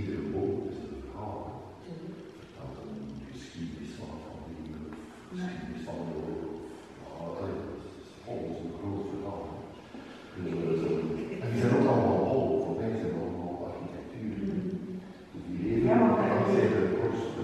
iedere woord is een verhaal. Dat een geschiedenis van een familie, geschiedenis van een oorlog. Alles een groot verhaal. Dus, eh, en die zijn ook allemaal bol, voor mij zijn allemaal architectuur. Mm-hmm. Dus die leven, ja, zijn de kortste.